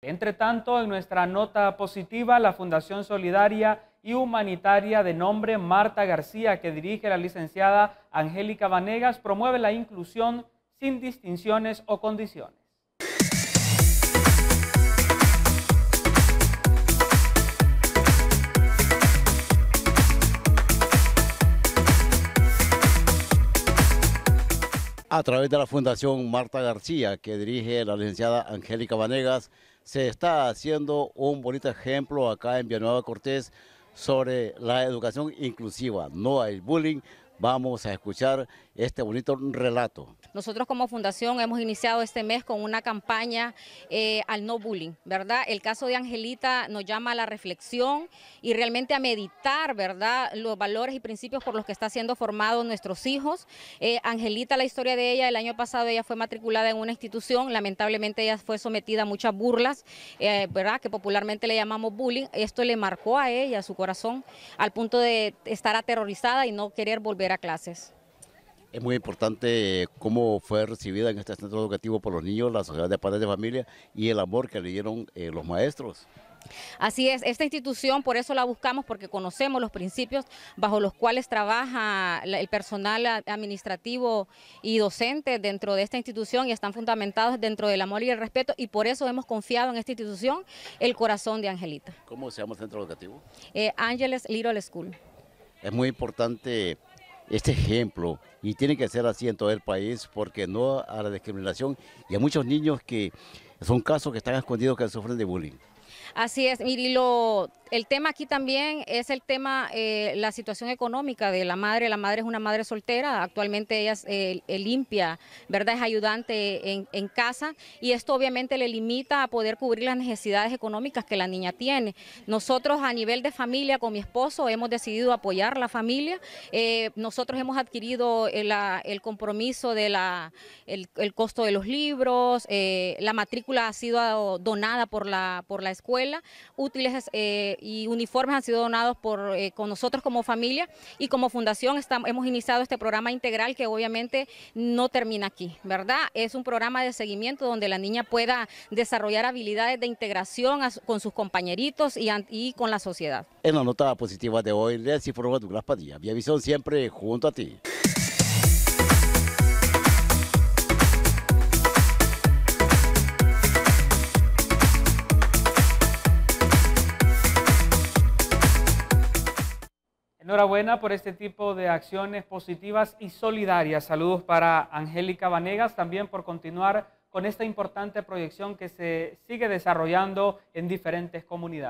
Entre tanto, en nuestra nota positiva, la Fundación Solidaria y Humanitaria de nombre Marta García, que dirige la licenciada Angélica Vanegas, promueve la inclusión sin distinciones o condiciones. A través de la Fundación Marta García, que dirige la licenciada Angélica Vanegas, se está haciendo un bonito ejemplo acá en Villanueva Cortés sobre la educación inclusiva. No hay bullying, vamos a escuchar este bonito relato. Nosotros como fundación hemos iniciado este mes con una campaña eh, al no bullying, ¿verdad? El caso de Angelita nos llama a la reflexión y realmente a meditar, ¿verdad? Los valores y principios por los que están siendo formados nuestros hijos. Eh, Angelita, la historia de ella, el año pasado ella fue matriculada en una institución, lamentablemente ella fue sometida a muchas burlas, eh, ¿verdad? Que popularmente le llamamos bullying. Esto le marcó a ella, a su corazón, al punto de estar aterrorizada y no querer volver a clases. Es muy importante cómo fue recibida en este centro educativo por los niños, la sociedad de padres de familia y el amor que le dieron eh, los maestros. Así es, esta institución por eso la buscamos porque conocemos los principios bajo los cuales trabaja el personal administrativo y docente dentro de esta institución y están fundamentados dentro del amor y el respeto y por eso hemos confiado en esta institución el corazón de Angelita. ¿Cómo se llama el centro educativo? Eh, Ángeles Little School. Es muy importante este ejemplo y tiene que ser así en todo el país porque no a la discriminación y a muchos niños que son casos que están escondidos que sufren de bullying. Así es, Mirilo, el tema aquí también es el tema, eh, la situación económica de la madre. La madre es una madre soltera, actualmente ella es eh, limpia, ¿verdad? Es ayudante en, casa y esto obviamente le limita a poder cubrir las necesidades económicas que la niña tiene. Nosotros a nivel de familia con mi esposo hemos decidido apoyar la familia. Eh, nosotros hemos adquirido el, compromiso de la, el, el, costo de los libros, la matrícula ha sido donada por la, por la escuela, útiles y uniformes han sido donados por, eh, con nosotros como familia y como fundación estamos, hemos iniciado este programa integral que obviamente no termina aquí, ¿verdad? Es un programa de seguimiento donde la niña pueda desarrollar habilidades de integración con sus compañeritos y, y, con la sociedad. En la nota positiva de hoy les informa Douglas Padilla, Visión siempre junto a ti. Enhorabuena por este tipo de acciones positivas y solidarias. Saludos para Angélica Vanegas, también por continuar con esta importante proyección que se sigue desarrollando en diferentes comunidades.